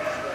Yeah.